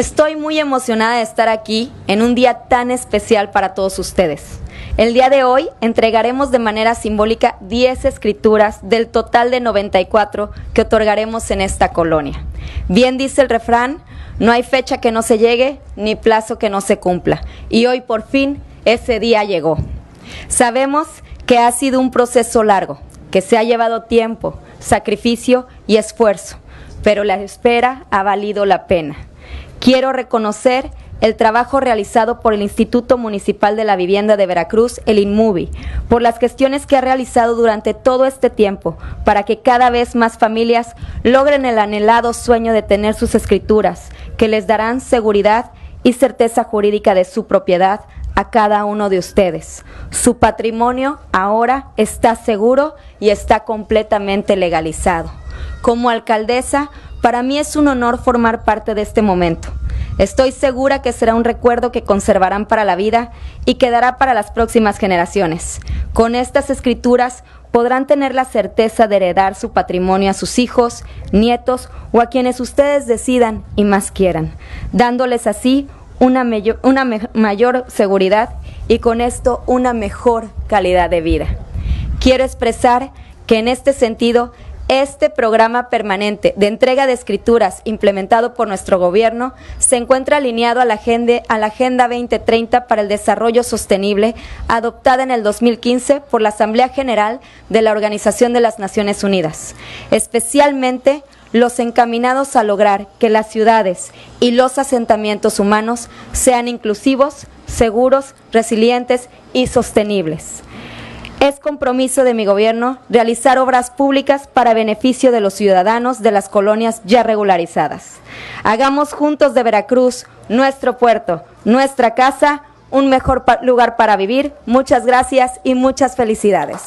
Estoy muy emocionada de estar aquí en un día tan especial para todos ustedes. El día de hoy entregaremos de manera simbólica 10 escrituras del total de 94 que otorgaremos en esta colonia. Bien dice el refrán, no hay fecha que no se llegue ni plazo que no se cumpla. Y hoy por fin ese día llegó. Sabemos que ha sido un proceso largo, que se ha llevado tiempo, sacrificio y esfuerzo, pero la espera ha valido la pena. Quiero reconocer el trabajo realizado por el Instituto Municipal de la Vivienda de Veracruz, el INMUBI, por las gestiones que ha realizado durante todo este tiempo para que cada vez más familias logren el anhelado sueño de tener sus escrituras, que les darán seguridad y certeza jurídica de su propiedad a cada uno de ustedes. Su patrimonio ahora está seguro y está completamente legalizado. Como alcaldesa, para mí es un honor formar parte de este momento. Estoy segura que será un recuerdo que conservarán para la vida y quedará para las próximas generaciones. Con estas escrituras podrán tener la certeza de heredar su patrimonio a sus hijos, nietos o a quienes ustedes decidan y más quieran, dándoles así una, una mayor seguridad y con esto una mejor calidad de vida. Quiero expresar que en este sentido este programa permanente de entrega de escrituras implementado por nuestro gobierno se encuentra alineado a la, agenda, a la Agenda 2030 para el Desarrollo Sostenible adoptada en el 2015 por la Asamblea General de la Organización de las Naciones Unidas, especialmente los encaminados a lograr que las ciudades y los asentamientos humanos sean inclusivos, seguros, resilientes y sostenibles. Es compromiso de mi gobierno realizar obras públicas para beneficio de los ciudadanos de las colonias ya regularizadas. Hagamos juntos de Veracruz, nuestro puerto, nuestra casa, un mejor lugar para vivir. Muchas gracias y muchas felicidades.